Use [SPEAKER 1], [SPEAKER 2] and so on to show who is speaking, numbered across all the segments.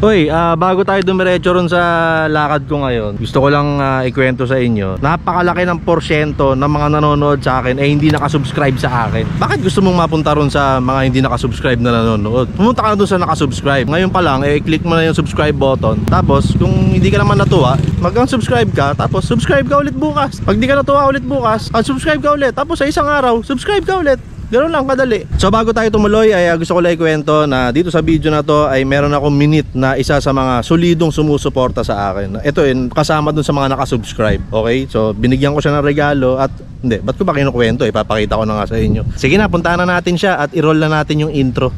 [SPEAKER 1] Uy, ah, bago tayo dumiretso ron sa lakad ko ngayon, gusto ko lang ah, ikwento sa inyo. Napakalaki ng porsyento ng mga nanonood sa akin eh hindi nakasubscribe sa akin. Bakit gusto mong mapunta ron sa mga hindi nakasubscribe na nanonood? Pumunta ka na doon sa nakasubscribe. Ngayon pa lang, eh click mo na yung subscribe button. Tapos, kung hindi ka naman natuwa, mag-unsubscribe ka. Tapos, subscribe ka ulit bukas. Pag di ka natuwa ulit bukas, unsubscribe ka ulit. Tapos, sa isang araw, subscribe ka ulit. Ganun lang kadali. So bago tayo tumuloy ay uh, gusto ko lang ikwento na dito sa video na to ay meron akong minute na isa sa mga solidong sumusuporta sa akin. Ito yun, kasama dun sa mga nakasubscribe. Okay? So binigyan ko siya ng regalo at hindi, ba't ko ba kinukwento? Ipapakita ko na nga sa inyo. Sige na, puntahan na natin siya at i-roll na natin yung intro.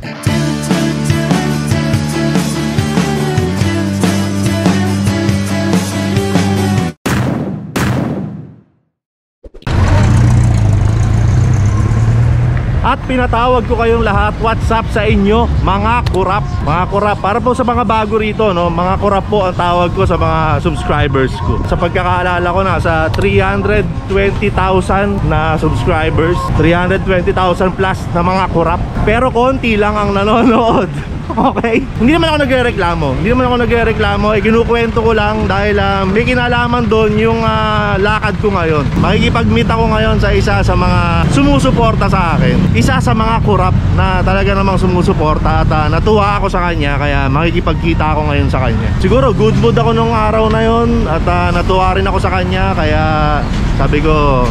[SPEAKER 1] At pinatawag ko kayong lahat WhatsApp sa inyo Mga kurap. Mga kurap Para po sa mga bago rito no? Mga kurap po ang tawag ko sa mga subscribers ko. Sa pagkakaalala ko nasa 320,000 na subscribers 320,000 plus na mga kurap. Pero konti lang ang nanonood Okay? Hindi naman ako nagre-reklamo. Hindi naman ako nagre-reklamo. Eh, kinukwento ko lang dahil uh, may kinalaman doon yung uh, lakad ko ngayon. Makikipag-meet ako ngayon sa isa sa mga sumusuporta sa akin. Isa sa mga kurap na talaga namang sumusuporta at uh, natuwa ako sa kanya kaya makikipagkita ako ngayon sa kanya. Siguro good mood ako nung araw na yon at uh, natuwa rin ako sa kanya kaya sabi ko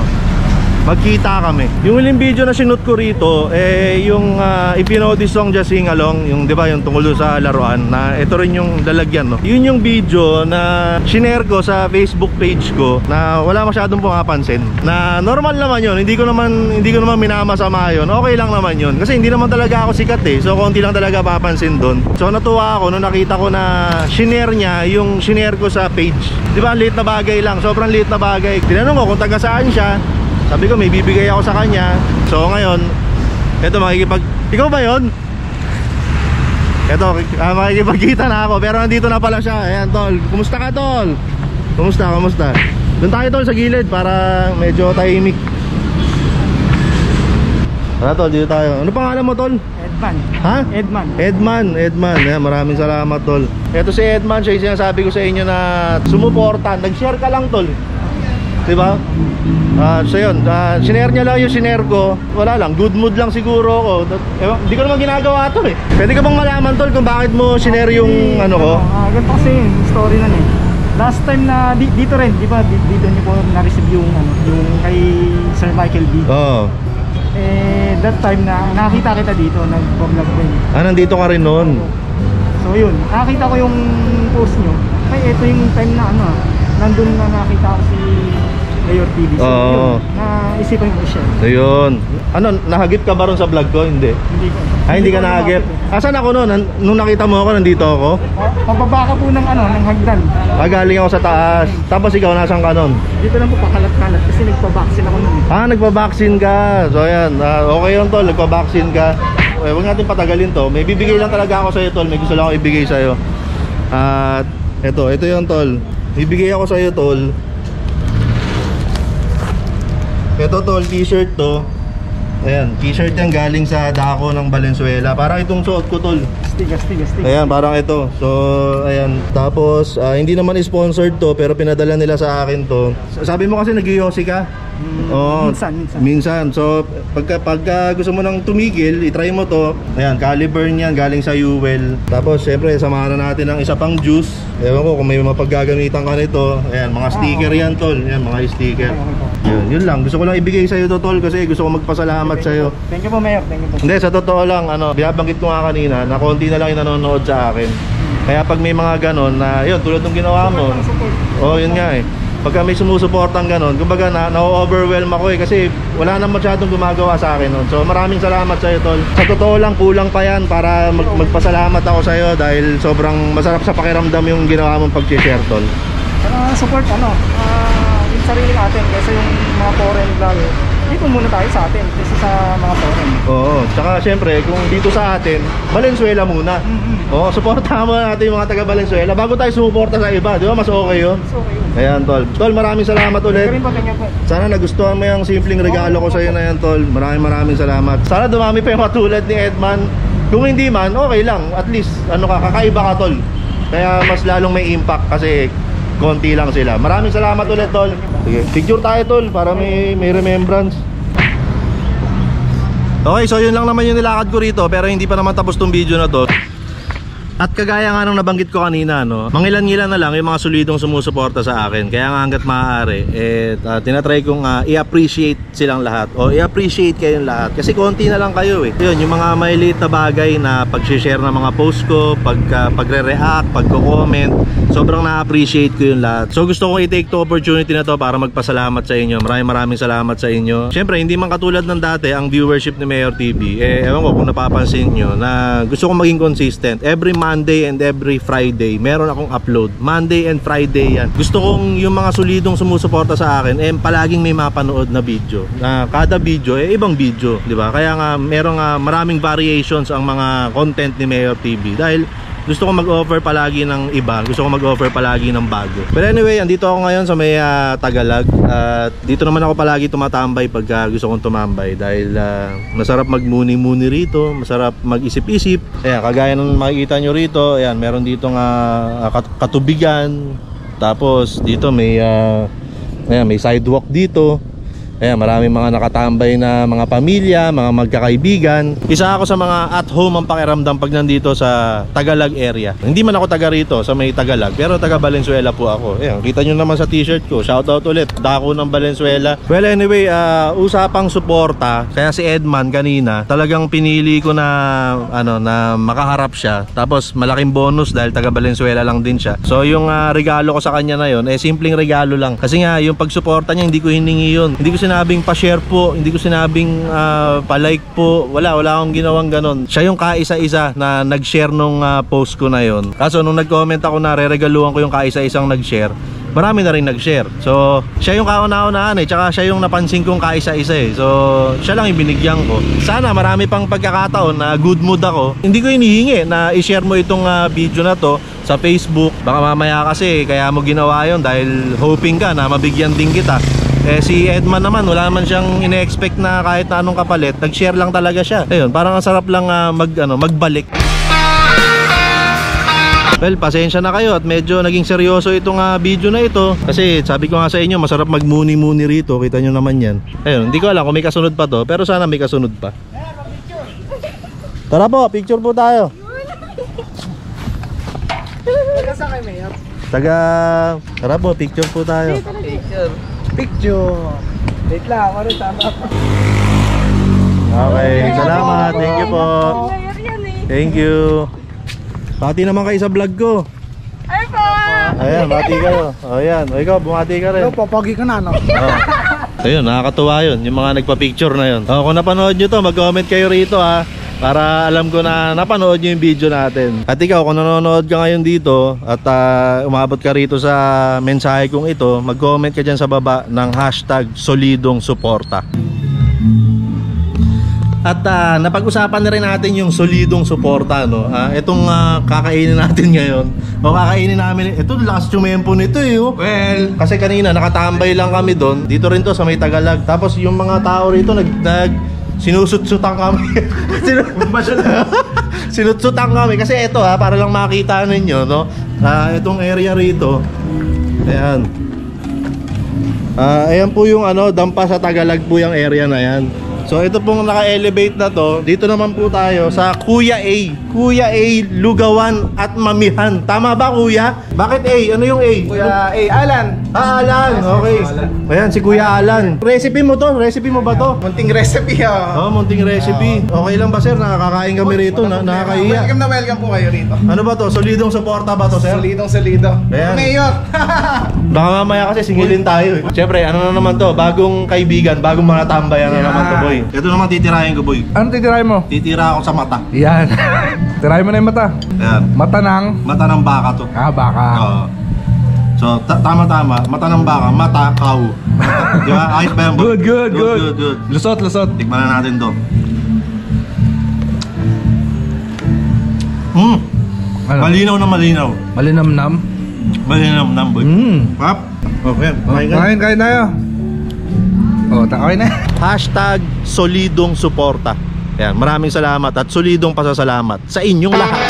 [SPEAKER 1] magkita kami. Yung huling video na sinut ko rito, eh, yung uh, know this song Just Sing Along, yung di ba yung tungkol sa laruan, na ito rin yung dalagyan, no? Yun yung video na shinare ko sa Facebook page ko na wala masyadong pumapansin. Na normal naman yun, hindi ko naman, hindi ko naman minamasama yun. Okay lang naman yun. Kasi hindi naman talaga ako sikat eh. So, konti lang talaga papansin doon. So, natuwa ako nung nakita ko na shinare niya yung shinare ko sa page. Di ba, late na bagay lang. Sobrang late na bagay. Tinanong ko kung taga saan siya. Sabi ko may bibigay ako sa kanya So ngayon Ito makikipag Ikaw ba yon? Ito uh, makikipagkita na ako Pero nandito na pala siya Ayan tol Kumusta ka tol? Kumusta? Kumusta? Doon tayo tol sa gilid Para medyo tahimik Tara tol dito tayo Ano pangalan mo tol?
[SPEAKER 2] Edman
[SPEAKER 1] Ha?
[SPEAKER 2] Edman
[SPEAKER 1] Edman, Edman. Yeah, maraming salamat, tol. Ito si Edman, siya yung sinasabi ko sa inyo na sumuporta. Nag-share ka lang, tol. Diba? Uh, so yun, uh, sinare niya lang yung sinare ko Wala lang, good mood lang siguro ako Ewan, Hindi ko naman ginagawa to eh Pwede ka bang malaman tol kung bakit mo sinare yung ano ko?
[SPEAKER 2] Uh, ganito kasi yung story nun eh Last time na di, dito rin, di ba? Dito niyo po na-receive yung ano, yung kay Sir Michael B.
[SPEAKER 1] Oo. Oh.
[SPEAKER 2] Eh that time na nakita kita dito, nag-vlog din.
[SPEAKER 1] Ah, nandito ka rin noon.
[SPEAKER 2] So yun, nakita ko yung post niyo. Ay, ito yung time na ano, nandun na nakita ko si Mayor TV. So,
[SPEAKER 1] Oo.
[SPEAKER 2] yun, naisipan ko siya.
[SPEAKER 1] Ayun. Ano, nahagip ka ba ron sa vlog ko? Hindi.
[SPEAKER 2] Hindi ko.
[SPEAKER 1] Ay, hindi ka
[SPEAKER 2] ko
[SPEAKER 1] nahagip.
[SPEAKER 2] lumapit
[SPEAKER 1] Asan ako noon? Nan- Nung nakita mo ako, nandito ako.
[SPEAKER 2] eh. Oh, Pababa ka po ng ano, ng hagdan.
[SPEAKER 1] Ah, galing ako sa taas. Tapos ikaw, nasan ka noon?
[SPEAKER 2] Dito lang po pakalat-kalat kasi nagpa-vaccine ako nun. eh.
[SPEAKER 1] Ah, nagpa-vaccine ka. So ayan, ah, okay yun tol, nagpa-vaccine ka. Okay, huwag natin patagalin to. May bibigay lang talaga ako sa iyo tol. May gusto lang ako ibigay sa iyo. At ito, ito yung tol. Bibigay ako sa iyo tol. Ito tol, t-shirt to. Ayan, t-shirt yan galing sa dako ng Valenzuela. Parang itong suot ko tol.
[SPEAKER 2] Astig, astig, astig.
[SPEAKER 1] Ayan, parang ito. So, ayan. Tapos, ah, hindi naman sponsored to, pero pinadala nila sa akin to. Sabi mo kasi nag-yosi ka?
[SPEAKER 2] Mm,
[SPEAKER 1] Oo.
[SPEAKER 2] minsan, minsan.
[SPEAKER 1] Minsan. So, pagka, pagka gusto mo nang tumigil, itry mo to. Ayan, caliber niyan, galing sa Uwell. Tapos, syempre, samahan na natin ng isa pang juice. Ewan ko kung may mapaggagamitan ka nito. Ayan, mga sticker yan, tol. Ayan, mga sticker. Yun, yun lang. Gusto ko lang ibigay sa'yo to, tol, kasi gusto ko magpasalamat sa'yo.
[SPEAKER 2] Thank you po, Mayor. Thank you po.
[SPEAKER 1] Hindi, sa totoo lang, ano, binabanggit ko nga kanina na konti na lang yung nanonood sa akin. Kaya pag may mga ganon na, yun, tulad ng ginawa mo. Oh, yun nga eh. Pagka may sumusuportang ganon, kumbaga na, na-overwhelm ako eh kasi wala na masyadong gumagawa sa akin nun. So maraming salamat sa iyo, tol. Sa totoo lang, kulang pa yan para mag magpasalamat ako sa iyo dahil sobrang masarap sa pakiramdam yung ginawa mong pag-share, tol.
[SPEAKER 2] Para support, ano, ah, sarili natin kasi yung mga foreign vlogger. Dito muna tayo sa atin kasi sa mga foreign.
[SPEAKER 1] Oo, tsaka syempre, kung dito sa atin, Valenzuela muna.
[SPEAKER 2] Mm-hmm.
[SPEAKER 1] Oo, suportahan mo natin yung mga taga Valenzuela bago tayo sumuporta sa iba, di ba? Mas okay yun.
[SPEAKER 2] So, okay yun.
[SPEAKER 1] Ayan, tol. Tol, maraming salamat ulit. Sana nagustuhan mo yung simpleng regalo ko sa iyo na yan, tol. Maraming maraming salamat. Sana dumami pa yung matulad ni Edman. Kung hindi man, okay lang. At least, ano ka, kakaiba ka, tol. Kaya mas lalong may impact kasi konti lang sila. Maraming salamat ulit, Tol. Sige, picture tayo, Tol, para may, may remembrance. Okay, so yun lang naman yung nilakad ko rito pero hindi pa naman tapos tong video na to. At kagaya nga nung nabanggit ko kanina, no, mangilan-ngilan na lang yung mga solidong sumusuporta sa akin. Kaya nga hanggat maaari, eh, uh, tinatry kong uh, i-appreciate silang lahat. O i-appreciate kayong lahat. Kasi konti na lang kayo eh. Yun, yung mga maliliit na bagay na pag-share ng mga post ko, pag, uh, pagre-react, pagko-comment, sobrang na-appreciate ko yung lahat. So gusto kong i-take to opportunity na to para magpasalamat sa inyo. Maraming maraming salamat sa inyo. Siyempre, hindi man katulad ng dati ang viewership ni Mayor TV. Eh, ewan ko kung napapansin nyo na gusto kong maging consistent. Every Monday and every Friday, meron akong upload. Monday and Friday yan. Gusto kong yung mga solidong sumusuporta sa akin, eh, palaging may mapanood na video. Na kada video, eh, ibang video. di ba Kaya nga, meron nga maraming variations ang mga content ni Mayor TV. Dahil gusto ko mag-offer palagi ng iba. Gusto ko mag-offer palagi ng bago. But anyway andito ako ngayon sa may uh, Tagalag at uh, dito naman ako palagi tumatambay pag uh, gusto kong tumambay. Dahil uh, masarap magmuni-muni rito. Masarap mag-isip-isip. Ayan kagaya ng makikita nyo rito ayan meron dito nga uh, katubigan. Tapos dito may uh, ayan, may sidewalk dito Ayan, maraming mga nakatambay na mga pamilya, mga magkakaibigan. Isa ako sa mga at home ang pakiramdam pag nandito sa Tagalag area. Hindi man ako taga rito sa may Tagalag, pero taga Valenzuela po ako. Ayan, kita nyo naman sa t-shirt ko. Shoutout ulit, dako ng Valenzuela. Well, anyway, uh, usapang suporta. Kaya si Edman kanina, talagang pinili ko na ano na makaharap siya. Tapos malaking bonus dahil taga Valenzuela lang din siya. So yung uh, regalo ko sa kanya na yon, eh simpleng regalo lang. Kasi nga yung pagsuporta niya hindi ko hiningi yun. Hindi ko sinabing pa-share po, hindi ko sinabing uh, pa-like po. Wala, wala akong ginawang ganon. Siya yung kaisa-isa na nag-share nung uh, post ko na yon. Kaso nung nag-comment ako na re-regaluhan ko yung kaisa-isang nag-share, marami na rin nag-share. So, siya yung kauna-unahan eh, tsaka siya yung napansin kong kaisa-isa eh. So, siya lang yung ko. Sana marami pang pagkakataon na good mood ako. Hindi ko hinihingi na i-share mo itong uh, video na to sa Facebook. Baka mamaya kasi kaya mo ginawa yon dahil hoping ka na mabigyan din kita. Eh si Edman naman, wala naman siyang ine-expect na kahit na anong kapalit. Nag-share lang talaga siya. Ayun, parang ang sarap lang uh, mag, ano, magbalik. Well, pasensya na kayo at medyo naging seryoso itong uh, video na ito Kasi sabi ko nga sa inyo, masarap magmuni-muni rito Kita nyo naman yan Ayun, hindi ko alam kung may kasunod pa to Pero sana may kasunod pa Tara po, picture po tayo
[SPEAKER 2] Taga sa kay Mayor?
[SPEAKER 1] Taga... Tara po, picture po tayo
[SPEAKER 2] Picture. Picture. Wait lang, ano tama pa.
[SPEAKER 1] Okay, salamat. Thank you po.
[SPEAKER 3] Eh.
[SPEAKER 1] Thank you. Pati naman kayo sa vlog ko.
[SPEAKER 3] Ay po!
[SPEAKER 1] Ayan, bati kayo. O yan, o ikaw, bumati ka rin.
[SPEAKER 2] Ito, papagi ka na, no?
[SPEAKER 1] Oh. Ayun, nakakatuwa yun, yung mga nagpa-picture na yun. O, kung napanood nyo to, mag-comment kayo rito ha. Para alam ko na napanood nyo yung video natin. At ikaw, kung nanonood ka ngayon dito at uh, umabot ka rito sa mensahe kong ito, mag-comment ka dyan sa baba ng hashtag solidong suporta. At uh, napag-usapan na rin natin yung solidong suporta no. Uh, itong uh, kakainin natin ngayon. O kakainin namin ito last tumempo nito eh. Oh.
[SPEAKER 2] Well,
[SPEAKER 1] Kasi kanina nakatambay lang kami doon. Dito rin to sa may Tagalag. Tapos yung mga tao rito nag, nag sinusut-sutan kami. Sinut-sutan kami kasi ito ha para lang makita ninyo no. Uh, itong area rito. Ayan. Ah, ayan po yung ano, dampa sa Tagalag po yung area na yan. So ito pong naka-elevate na to. Dito naman po tayo sa Kuya A. Kuya A, Lugawan at Mamihan. Tama ba Kuya? Bakit A? Ano yung A?
[SPEAKER 2] Kuya, eh, Alan.
[SPEAKER 1] Ah, Alan. Okay. Ayan, si Kuya Alan. Recipe mo to? Recipe mo ba to?
[SPEAKER 2] Munting recipe, oh.
[SPEAKER 1] Oh, munting recipe. Okay lang ba sir? Nakakakain kami rito. Na nakakahiya.
[SPEAKER 2] Welcome na welcome po kayo rito.
[SPEAKER 1] Ano ba to? Solidong suporta ba to sir?
[SPEAKER 2] Solidong solido.
[SPEAKER 1] Ayan.
[SPEAKER 2] Mayor.
[SPEAKER 1] Baka mamaya kasi singilin tayo eh. Siyempre, ano na naman to? Bagong kaibigan, bagong mga tambayan na
[SPEAKER 2] Yeah.
[SPEAKER 1] naman to boy. Ito naman titirahin ko boy.
[SPEAKER 4] Ano titirahin mo?
[SPEAKER 1] Titira ako sa mata.
[SPEAKER 4] Yan. tirahin mo na yung mata.
[SPEAKER 1] Ayan.
[SPEAKER 4] Mata ng...
[SPEAKER 1] Mata ng baka to.
[SPEAKER 4] Ah, baka.
[SPEAKER 1] Oo. So, ta- tama-tama. Mata ng baka, mata. Mata, di ba? Ayos ba yan, boy?
[SPEAKER 4] Good, good, good.
[SPEAKER 1] Good, good,
[SPEAKER 4] Lusot, lusot.
[SPEAKER 1] Tikman na natin to. Hmm.
[SPEAKER 4] Ano?
[SPEAKER 1] Malinaw na malinaw.
[SPEAKER 4] Malinamnam.
[SPEAKER 1] Malinaw na boy.
[SPEAKER 4] Mm.
[SPEAKER 1] Pap. Okay,
[SPEAKER 4] Oh,
[SPEAKER 1] kain ka.
[SPEAKER 4] kain, kain tayo. Oh, ta kain na.
[SPEAKER 1] Hashtag solidong suporta. Yan, maraming salamat at solidong pasasalamat sa inyong lahat.